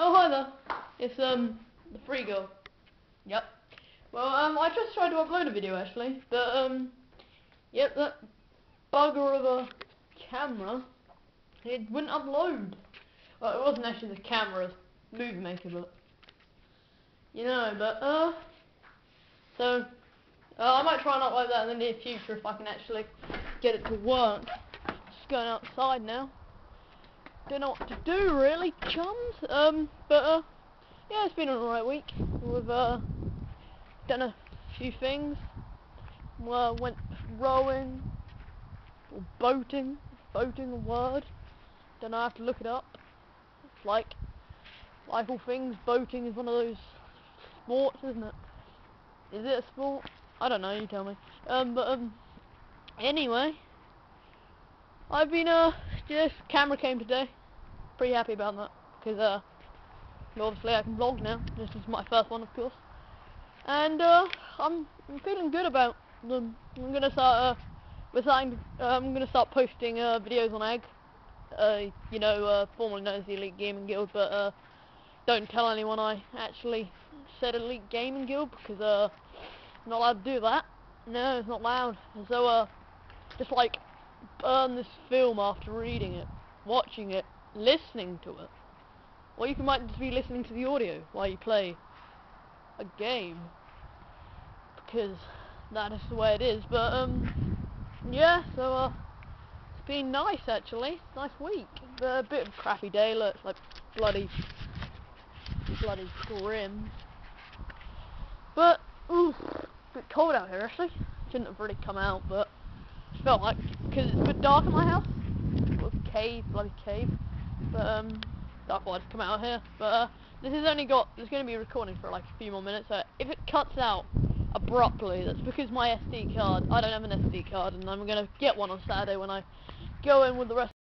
Oh, hi there. It's, um, the free girl. Yep. Well, um, I just tried to upload a video, actually, but, um, yep, that bugger of a camera, it wouldn't upload. Well, it wasn't actually the camera's movie maker, but, you know, but, uh, so, uh, I might try and upload that in the near future if I can actually get it to work. Just going outside now don't know what to do really, chums. Um, but uh, yeah, it's been an alright week. We've uh done a few things. Well, went rowing or boating. Boating a word. Don't know. I have to look it up. It's like like all things, boating is one of those sports, isn't it? Is it a sport? I don't know. You tell me. Um, but um, anyway. I've been, uh, just, camera came today. Pretty happy about that, because, uh, obviously I can vlog now. This is my first one, of course. And, uh, I'm, I'm feeling good about them. I'm gonna start, uh, we're starting, uh, I'm gonna start posting, uh, videos on Egg. Uh, you know, uh, formerly known as the Elite Gaming Guild, but, uh, don't tell anyone I actually said Elite Gaming Guild, because, uh, I'm not allowed to do that. No, it's not allowed. So, uh, just like, burn this film after reading it, watching it, listening to it. Or you can might just be listening to the audio while you play a game. Because that is the way it is. But um yeah, so uh it's been nice actually. Nice week. a bit of a crappy day, look, like bloody bloody grim. But ooh, a bit cold out here actually. Shouldn't have really come out, but felt like because it's a bit dark in my house. Of cave, bloody cave. But um, I thought I'd come out here. But uh, this has only got. It's going to be recording for like a few more minutes. So if it cuts out abruptly, that's because my SD card. I don't have an SD card, and I'm going to get one on Saturday when I go in with the rest.